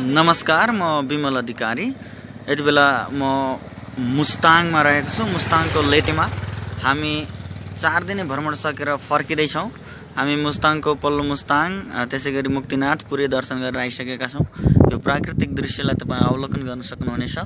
नमस्कार म विमल अधिकारी। यति बेला म मुस्ताङमा रहेको छु मुस्ताङको लेटेमा हामी चार दिने भ्रमण सकेर फर्किँदैछौँ। हामी मुस्ताङको पल्लो मुस्ताङ त्यसै गरी मुक्तिनाथ पुरै दर्शन गरेर आइसकेका छौँ। यो प्राकृतिक दृश्यलाई तपाईँ अवलोकन गर्न सक्नुहुनेछ।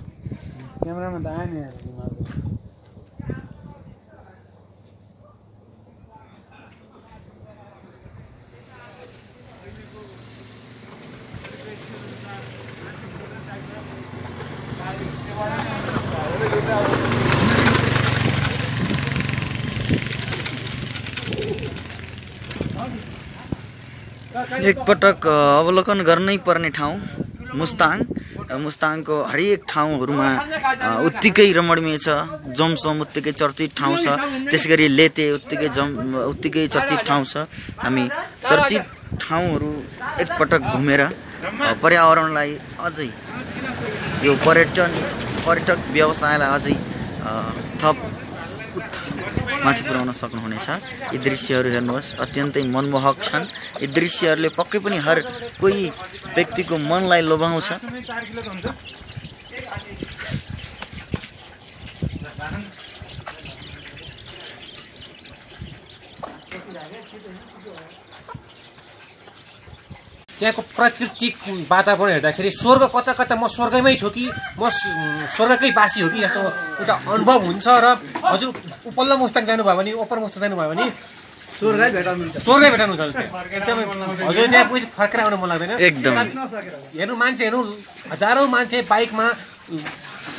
एकपटक अवलोकन गर्नै पर्ने ठाउँ मुस्ताङ। मुस्ताङको हरेक ठाउँहरूमा उत्तिकै रमणीय छ जमसम उत्तिकै चर्चित ठाउँ छ। त्यसै गरी लेते उत्तिकै जम उत्तिकै चर्चित ठाउँ छ। हामी चर्चित ठाउँहरू एकपटक घुमेर पर्यावरणलाई अझै यो पर्यटन पर्यटक व्यवसायलाई अझै थप माथि पुर्याउन सक्नुहुनेछ। यी दृश्यहरू हेर्नुहोस् अत्यन्तै मनमोहक छन्। यी दृश्यहरूले पक्कै पनि हर कोही व्यक्तिको मनलाई लोभाउँछ। त्यहाँको प्राकृतिक वातावरण हेर्दाखेरि स्वर्ग कता कता? म स्वर्गमै छु कि म स्वर्गकै बासी हो कि? जस्तो एउटा अनुभव हुन्छ र हजुर उपल्लो मुस्ताङ जानुभयो भने अप्पर मुस्ताङ जानुभयो भने स्वर्गै भेटाउनु स्वर्गै भेटाउनु हुन्छ त्यहाँ एकदमै हजुर त्यहाँ पछि फर्केर आउनु मन लाग्दैन। एकदम। हेर्नु मान्छेहरू हजारौँ मान्छे बाइकमा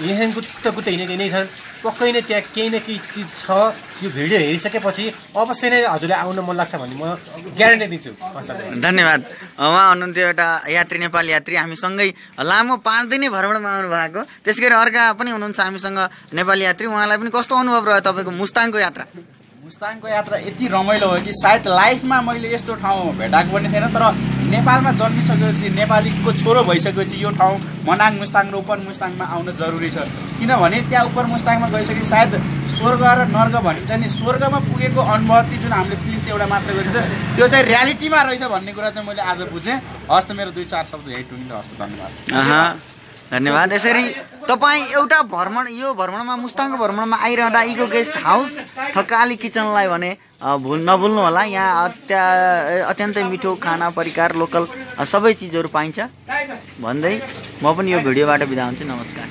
यहाँ गुत्त गुत्त हिँडेको हिँडेकै छन्। पक्कै नै त्यहाँ केही न केही चिज छ। यो भिडियो हेरिसकेपछि अवश्य नै हजुरले आउन मन लाग्छ भन्ने म ग्यारेन्टी दिन्छु। धन्यवाद। उहाँ हुनुहुन्थ्यो एउटा यात्री नेपाली यात्री। हामीसँगै लामो पाँच दिने भ्रमणमा आउनु भएको। त्यस गरी अर्का पनि हुनुहुन्छ हामीसँग नेपाली यात्री। उहाँलाई पनि कस्तो अनुभव रह्यो तपाईँको मुस्ताङको यात्रा? मुस्ताङको यात्रा यति रमाइलो हो कि सायद लाइफमा मैले यस्तो ठाउँ भेटाएको पनि थिएन तर नेपालमा जन्मिसकेपछि नेपालीको छोरो भइसकेपछि यो ठाउँ मनाङ मुस्ताङ र उपर मुस्ताङमा आउन जरुरी छ। किनभने त्यहाँ उपर मुस्ताङमा गइसके सायद स्वर्ग र नर्ग भनिन्छ नि स्वर्गमा पुगेको अनुभूति जुन हामीले फिल चाहिँ एउटा मात्र गरिन्छ त्यो चाहिँ रियालिटीमा रहेछ भन्ने कुरा चाहिँ मैले आज बुझेँ। हस्त मेरो दुई चार शब्द यही टुङ्गिन्छ हस्त धन्यवाद। धन्यवाद। यसरी तपाईँ एउटा भ्रमण यो भ्रमणमा मुस्ताङको भ्रमणमा आइरहँदा इको गेस्ट हाउस थकाली किचनलाई भने भुल नभुल्नु होला। यहाँ अत्या अत्यन्तै मिठो खाना परिकार लोकल सबै चिजहरू पाइन्छ। भन्दै म पनि यो भिडियोबाट बिदा हुन्छु। नमस्कार।